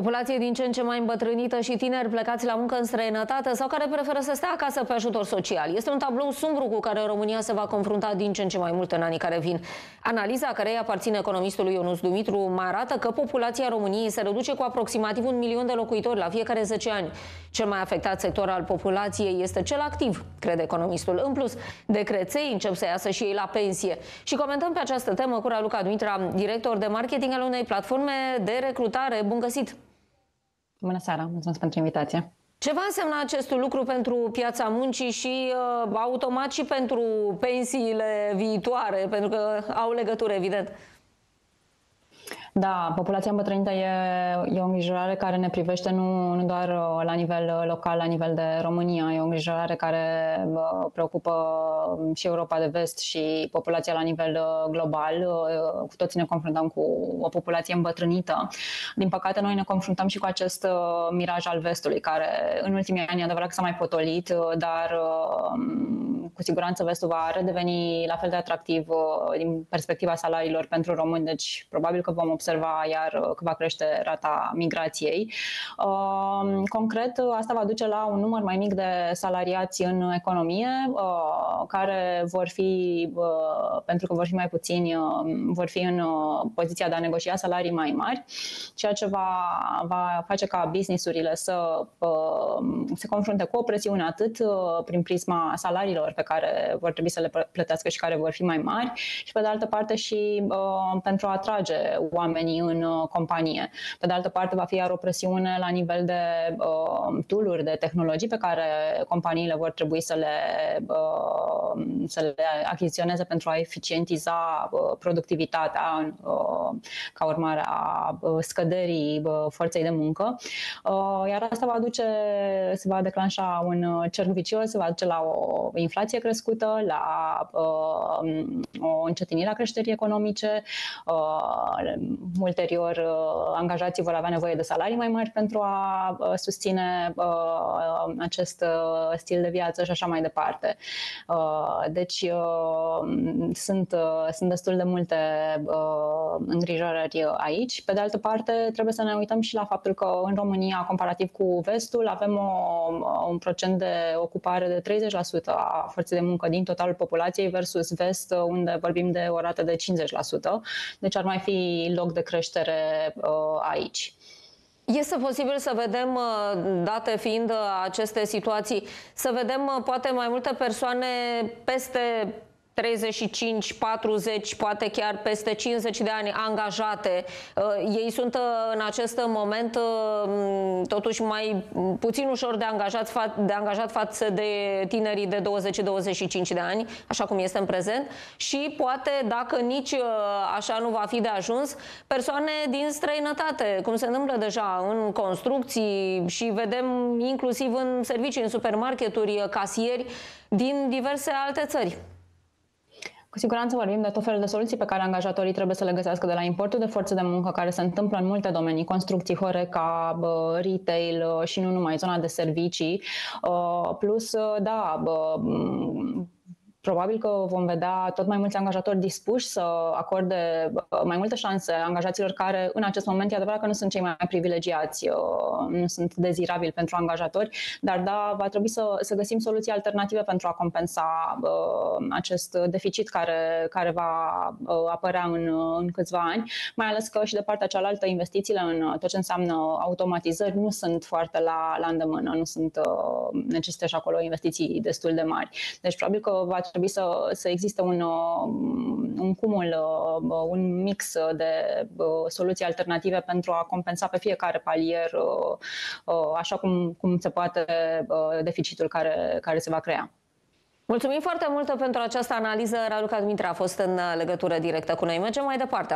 Populație din ce în ce mai îmbătrânită și tineri plecați la muncă în străinătate sau care preferă să stea acasă pe ajutor social. Este un tablou sumbru cu care România se va confrunta din ce în ce mai mult în anii care vin. Analiza care aparține economistului Ionus Dumitru mai arată că populația României se reduce cu aproximativ un milion de locuitori la fiecare 10 ani. Cel mai afectat sector al populației este cel activ, crede economistul. În plus, decreței încep să iasă și ei la pensie. Și comentăm pe această temă cu Raluca Dumitra, director de marketing al unei platforme de recrutare. Bun găsit! Bună seara, mulțumesc pentru invitație. Ce va însemna acest lucru pentru piața muncii și uh, automat și pentru pensiile viitoare, pentru că au legătură, evident? Da, populația îmbătrânită e, e o îngrijorare care ne privește nu, nu doar uh, la nivel uh, local, la nivel de România, e o îngrijorare care uh, preocupă um, și Europa de Vest și populația la nivel global. Cu toții ne confruntăm cu o populație îmbătrânită. Din păcate, noi ne confruntăm și cu acest miraj al vestului, care în ultimii ani adevărat că s-a mai potolit, dar cu siguranță vestul va redeveni la fel de atractiv din perspectiva salariilor pentru români, deci probabil că vom observa iar că va crește rata migrației. Um, concret, asta va duce la un număr mai mic de salariați în economie, uh, care vor fi, uh, pentru că vor fi mai puțini, uh, vor fi în poziția de a negocia salarii mai mari, ceea ce va, va face ca businessurile să se confrunte cu o presiune atât prin prisma salariilor pe care vor trebui să le plătească și care vor fi mai mari și pe de altă parte și pentru a atrage oamenii în uh, companie. Pe de altă parte, va fi iar o presiune la nivel de uh, tool de tehnologii pe care companiile vor trebui să le, uh, să le achiziționeze pentru a eficientiza uh, productivitatea uh, ca urmare a uh, scăderii uh, forței de muncă. Uh, iar asta va duce, se va declanșa un cerc vicios, se va duce la o inflație crescută, la uh, o încetinire a creșterii economice, uh, ulterior uh, angajații vor avea nevoie de salarii mai mari pentru a uh, susține uh, acest stil de viață și așa mai departe. Deci sunt, sunt destul de multe îngrijorări aici. Pe de altă parte, trebuie să ne uităm și la faptul că în România, comparativ cu vestul, avem o, un procent de ocupare de 30% a forței de muncă din totalul populației versus vest, unde vorbim de o rată de 50%. Deci ar mai fi loc de creștere uh, aici. Este posibil să vedem, uh, date fiind uh, aceste situații, să vedem poate mai multe persoane peste 35, 40, poate chiar peste 50 de ani angajate. Uh, ei sunt uh, în acest moment uh, totuși mai puțin ușor de angajat, de angajat față de tinerii de 20-25 de ani, așa cum este în prezent, și poate, dacă nici așa nu va fi de ajuns, persoane din străinătate, cum se întâmplă deja în construcții și vedem inclusiv în servicii, în supermarketuri, casieri din diverse alte țări. Cu siguranță vorbim de tot felul de soluții pe care angajatorii trebuie să le găsească de la importul de forță de muncă care se întâmplă în multe domenii, construcții, Horeca, retail și nu numai zona de servicii. Uh, plus, da, probabil că vom vedea tot mai mulți angajatori dispuși să acorde uh, mai multe șanse angajaților care în acest moment e adevărat că nu sunt cei mai privilegiați, uh, nu sunt dezirabili pentru angajatori, dar da, va trebui să, să găsim soluții alternative pentru a compensa uh, acest deficit care, care va apărea în, în câțiva ani, mai ales că și de partea cealaltă investițiile în tot ce înseamnă automatizări nu sunt foarte la, la îndemână, nu sunt necesite și acolo investiții destul de mari. Deci probabil că va trebui să, să existe un, uh, un cumul, uh, un mix de uh, soluții alternative pentru a compensa pe fiecare palier așa cum, cum se poate deficitul care, care se va crea. Mulțumim foarte mult pentru această analiză. Raluca Dumitru a fost în legătură directă cu noi. Mergem mai departe.